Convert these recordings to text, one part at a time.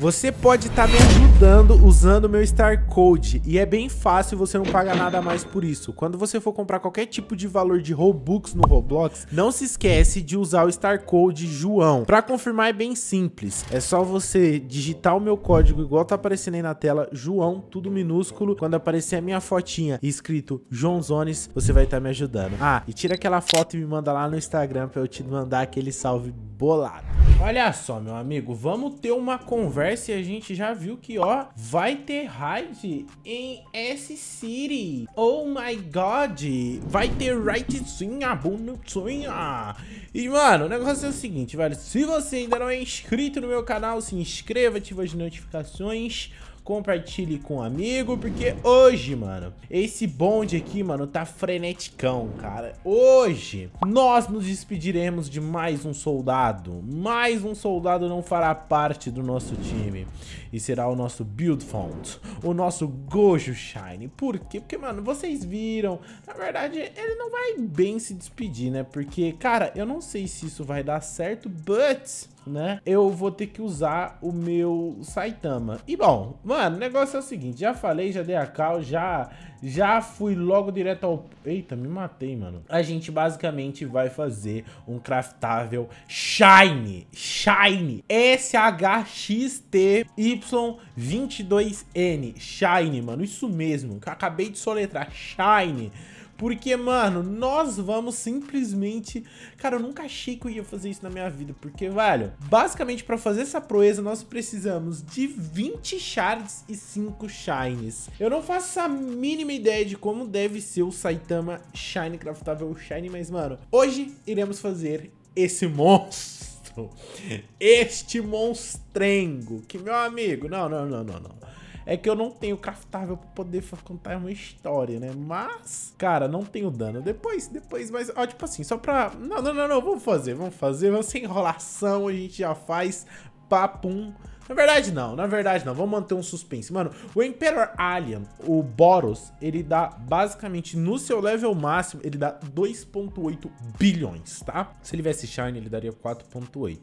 Você pode estar tá me ajudando usando o meu Star Code e é bem fácil, você não paga nada mais por isso. Quando você for comprar qualquer tipo de valor de Robux no Roblox, não se esquece de usar o Star Code João. Para confirmar é bem simples, é só você digitar o meu código igual tá aparecendo aí na tela, João, tudo minúsculo. Quando aparecer a minha fotinha escrito João Zones, você vai estar tá me ajudando. Ah, e tira aquela foto e me manda lá no Instagram para eu te mandar aquele salve bolado. Olha só, meu amigo, vamos ter uma conversa e a gente já viu que, ó, vai ter raid em S-City. Oh my God, vai ter raid sim, a bonitinha. E, mano, o negócio é o seguinte, velho, se você ainda não é inscrito no meu canal, se inscreva, ativa as notificações compartilhe com um amigo, porque hoje, mano, esse bonde aqui, mano, tá freneticão, cara. Hoje, nós nos despediremos de mais um soldado. Mais um soldado não fará parte do nosso time. E será o nosso Build Font, o nosso Gojo Shine. Por quê? Porque, mano, vocês viram, na verdade, ele não vai bem se despedir, né? Porque, cara, eu não sei se isso vai dar certo, but né? Eu vou ter que usar o meu Saitama. E bom, mano, o negócio é o seguinte, já falei, já dei a cal, já já fui logo direto ao... Eita, me matei, mano. A gente basicamente vai fazer um craftável Shine. Shine. SHXTY22N. Shine, mano. Isso mesmo. Acabei de soletrar. Shine. Porque, mano, nós vamos simplesmente... Cara, eu nunca achei que eu ia fazer isso na minha vida. Porque, velho, basicamente pra fazer essa proeza nós precisamos de 20 shards e 5 shines. Eu não faço a mínima ideia de como deve ser o Saitama Shine Craftável Shine. Mas, mano, hoje iremos fazer esse monstro. Este monstrengo. Que, meu amigo... Não, não, não, não, não. É que eu não tenho craftável pra poder contar uma história, né? Mas, cara, não tenho dano. Depois, depois, mas, ó, tipo assim, só pra... Não, não, não, não, vamos fazer, vamos fazer. Vamos sem enrolação, a gente já faz papum. Na verdade, não. Na verdade, não. Vamos manter um suspense. Mano, o Emperor Alien, o Boros, ele dá, basicamente, no seu level máximo, ele dá 2.8 bilhões, tá? Se ele tivesse Shine, ele daria 4.8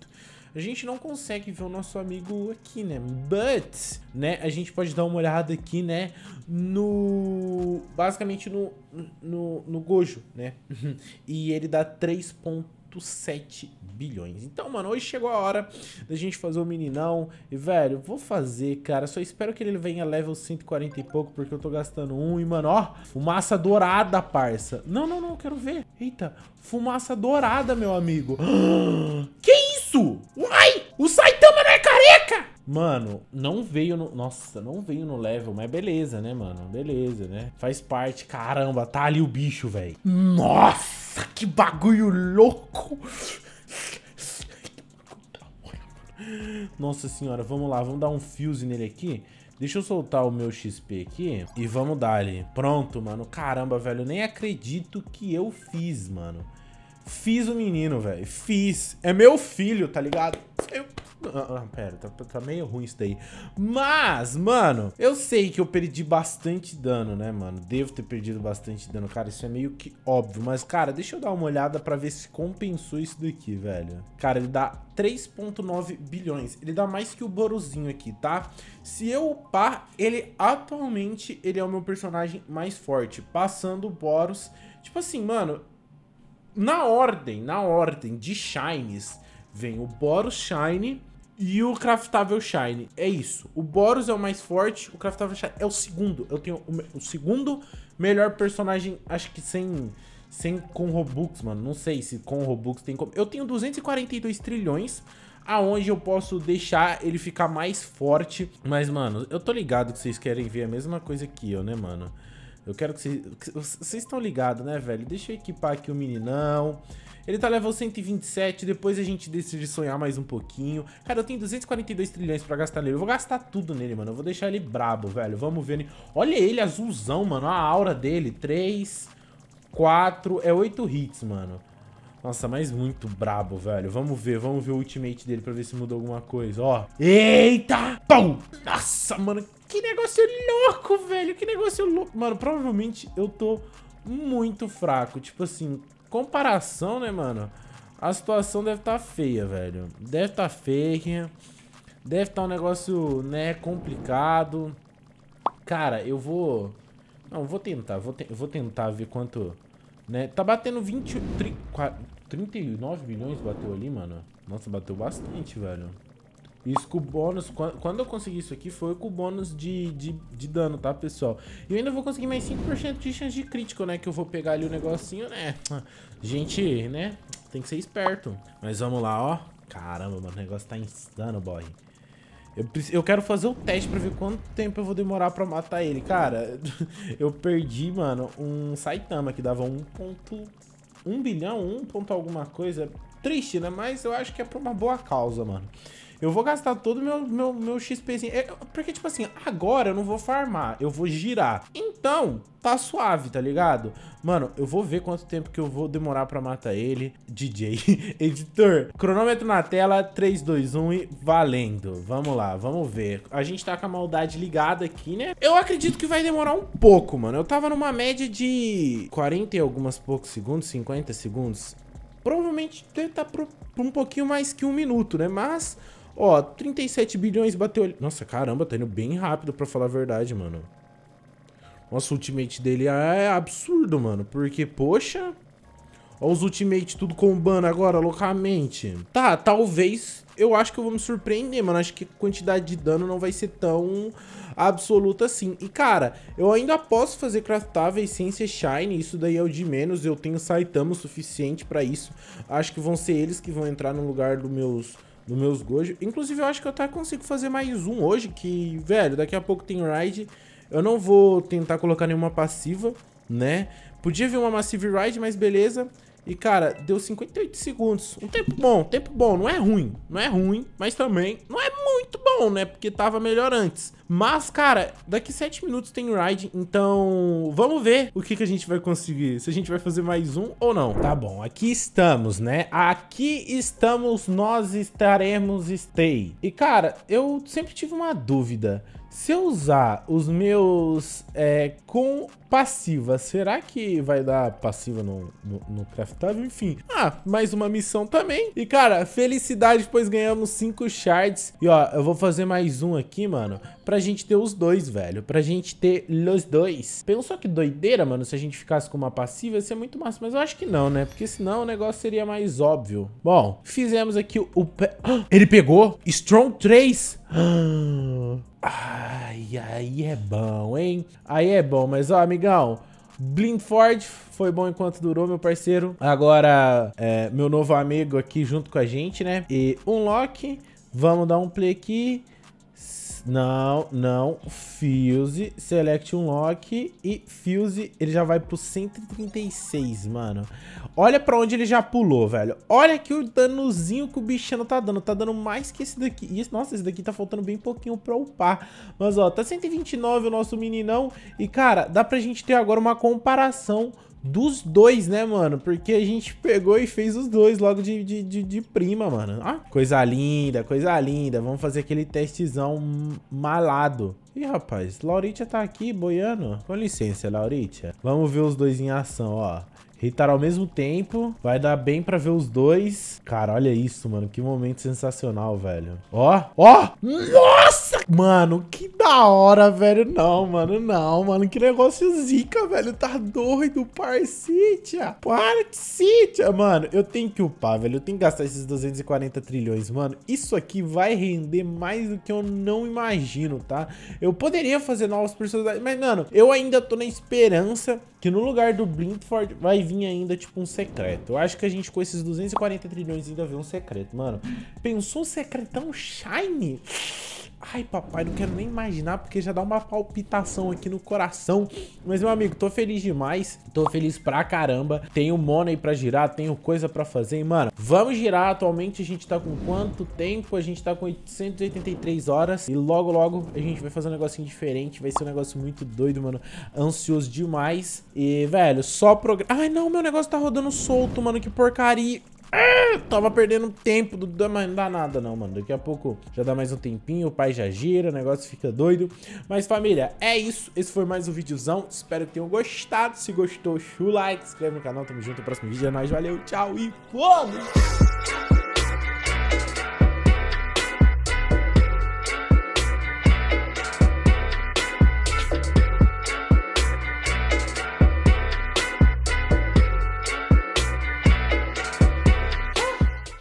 a gente não consegue ver o nosso amigo aqui, né? But, né, a gente pode dar uma olhada aqui, né, no... Basicamente no, no, no Gojo, né? e ele dá 3.7 bilhões. Então, mano, hoje chegou a hora da gente fazer o meninão. E, velho, vou fazer, cara. Só espero que ele venha level 140 e pouco, porque eu tô gastando um. E, mano, ó, fumaça dourada, parça. Não, não, não, quero ver. Eita, fumaça dourada, meu amigo. Que isso? Uai! O Saitama não é careca! Mano, não veio no... Nossa, não veio no level, mas beleza, né, mano? Beleza, né? Faz parte. Caramba, tá ali o bicho, velho. Nossa, que bagulho louco! Nossa senhora, vamos lá, vamos dar um fuse nele aqui. Deixa eu soltar o meu XP aqui e vamos dar ali. Pronto, mano. Caramba, velho, eu nem acredito que eu fiz, mano. Fiz o menino, velho. Fiz. É meu filho, tá ligado? Eu... Ah, ah, pera, tá, tá, meio ruim isso daí. Mas, mano, eu sei que eu perdi bastante dano, né, mano? Devo ter perdido bastante dano, cara. Isso é meio que óbvio. Mas, cara, deixa eu dar uma olhada pra ver se compensou isso daqui, velho. Cara, ele dá 3.9 bilhões. Ele dá mais que o Boruzinho aqui, tá? Se eu upar, ele atualmente, ele é o meu personagem mais forte. Passando o Boros. Tipo assim, mano, na ordem, na ordem de Shines, vem o Boros Shine e o Craftável Shine. É isso. O Boros é o mais forte, o Craftável Shine é o segundo. Eu tenho o, o segundo melhor personagem, acho que sem, sem com Robux, mano. Não sei se com Robux tem como. Eu tenho 242 trilhões aonde eu posso deixar ele ficar mais forte. Mas, mano, eu tô ligado que vocês querem ver a mesma coisa que eu, né, mano? Eu quero que vocês... Vocês estão ligados, né, velho? Deixa eu equipar aqui o meninão. Ele tá level 127, depois a gente decide sonhar mais um pouquinho. Cara, eu tenho 242 trilhões pra gastar nele. Eu vou gastar tudo nele, mano. Eu vou deixar ele brabo, velho. Vamos ver. Olha ele, azulzão, mano. A aura dele. 3, 4... É 8 hits, mano. Nossa, mas muito brabo, velho. Vamos ver, vamos ver o ultimate dele pra ver se mudou alguma coisa, ó. Eita! Nossa, mano, que negócio louco, velho. Que negócio louco. Mano, provavelmente eu tô muito fraco. Tipo assim, comparação, né, mano? A situação deve estar tá feia, velho. Deve estar tá feia. Deve estar tá um negócio, né, complicado. Cara, eu vou... Não, vou tentar. Vou, te... vou tentar ver quanto... Né? Tá batendo 20... 39 milhões bateu ali, mano. Nossa, bateu bastante, velho. Isso com o bônus... Quando eu consegui isso aqui, foi com o bônus de, de, de dano, tá, pessoal? E eu ainda vou conseguir mais 5% de chance de crítico, né? Que eu vou pegar ali o negocinho, né? Gente, né? Tem que ser esperto. Mas vamos lá, ó. Caramba, mano, o negócio tá insano, boy. Eu, eu quero fazer o teste pra ver quanto tempo eu vou demorar pra matar ele. Cara, eu perdi, mano, um Saitama que dava 1.1 bilhão, 1 ponto alguma coisa. Triste, né? Mas eu acho que é por uma boa causa, mano. Eu vou gastar todo o meu, meu, meu XPzinho. É, porque, tipo assim, agora eu não vou farmar, eu vou girar. Então, tá suave, tá ligado? Mano, eu vou ver quanto tempo que eu vou demorar pra matar ele. DJ, editor, cronômetro na tela, 3, 2, 1 e valendo. Vamos lá, vamos ver. A gente tá com a maldade ligada aqui, né? Eu acredito que vai demorar um pouco, mano. Eu tava numa média de 40 e algumas poucos segundos, 50 segundos. Provavelmente deve estar tá por um pouquinho mais que um minuto, né? Mas Ó, 37 bilhões bateu. Nossa, caramba, tá indo bem rápido pra falar a verdade, mano. Nossa, o ultimate dele é absurdo, mano. Porque, poxa... Ó os ultimate tudo combando agora, loucamente. Tá, talvez... Eu acho que eu vou me surpreender, mano. Acho que a quantidade de dano não vai ser tão absoluta assim. E, cara, eu ainda posso fazer craftáveis sem ser Shine. Isso daí é o de menos. Eu tenho Saitama o suficiente pra isso. Acho que vão ser eles que vão entrar no lugar dos meus nos meus Gojo. Inclusive, eu acho que eu até consigo fazer mais um hoje, que, velho, daqui a pouco tem Ride. Eu não vou tentar colocar nenhuma passiva, né? Podia vir uma Massive Ride, mas beleza. E, cara, deu 58 segundos. Um tempo bom, tempo bom. Não é ruim, não é ruim, mas também não é muito bom, né? Porque tava melhor antes. Mas, cara, daqui 7 minutos tem ride, então vamos ver o que, que a gente vai conseguir. Se a gente vai fazer mais um ou não. Tá bom, aqui estamos, né? Aqui estamos, nós estaremos stay. E, cara, eu sempre tive uma dúvida. Se eu usar os meus é, com passiva, será que vai dar passiva no, no, no craftável? Enfim, ah, mais uma missão também. E cara, felicidade, pois ganhamos 5 shards. E ó, eu vou fazer mais um aqui, mano, pra gente ter os dois, velho. Pra gente ter os dois. Pensou que doideira, mano, se a gente ficasse com uma passiva, ia ser muito massa. Mas eu acho que não, né? Porque senão o negócio seria mais óbvio. Bom, fizemos aqui o... o... Ele pegou Strong 3. Ai, aí é bom, hein? Aí é bom, mas ó, amigão, Blindford foi bom enquanto durou, meu parceiro. Agora, é, meu novo amigo aqui junto com a gente, né? E Unlock, vamos dar um play aqui. Não, não. Fuse, Select Unlock e Fuse, ele já vai pro 136, mano. Olha pra onde ele já pulou, velho. Olha aqui o danozinho que o bichano tá dando. Tá dando mais que esse daqui. E, nossa, esse daqui tá faltando bem pouquinho pra upar. Mas, ó, tá 129 o nosso meninão. E, cara, dá pra gente ter agora uma comparação dos dois, né, mano? Porque a gente pegou e fez os dois logo de, de, de, de prima, mano. Ah, coisa linda, coisa linda. Vamos fazer aquele testezão malado. Ih, rapaz, Lauritia tá aqui boiando. Com licença, Lauritia. Vamos ver os dois em ação, ó. Hitar ao mesmo tempo. Vai dar bem pra ver os dois. Cara, olha isso, mano. Que momento sensacional, velho. Ó, ó. Nossa! Mano, que da hora, velho. Não, mano, não, mano. Que negócio zica, velho. Tá doido, parcitia. Parcitia. Mano, eu tenho que upar, velho. Eu tenho que gastar esses 240 trilhões, mano. Isso aqui vai render mais do que eu não imagino, tá? Eu poderia fazer novos personagens, mas, mano, eu ainda tô na esperança que no lugar do Blindford vai vir ainda, tipo, um secreto. Eu acho que a gente, com esses 240 trilhões, ainda vê um secreto, mano. Pensou um secretão shiny? Ai, papai, não quero nem imaginar, porque já dá uma palpitação aqui no coração. Mas, meu amigo, tô feliz demais. Tô feliz pra caramba. Tenho money pra girar, tenho coisa pra fazer. E, mano, vamos girar. Atualmente a gente tá com quanto tempo? A gente tá com 883 horas. E logo, logo a gente vai fazer um negocinho diferente. Vai ser um negócio muito doido, mano. Ansioso demais. E, velho, só programa... Ai, não, meu negócio tá rodando solto, mano. Que porcaria. Ah, tava perdendo tempo, do... mas não dá nada não, mano. Daqui a pouco já dá mais um tempinho, o pai já gira, o negócio fica doido. Mas família, é isso. Esse foi mais um videozão. Espero que tenham gostado. Se gostou, show like, se inscreve no canal. Tamo junto no próximo vídeo. É nóis, valeu, tchau e fomos!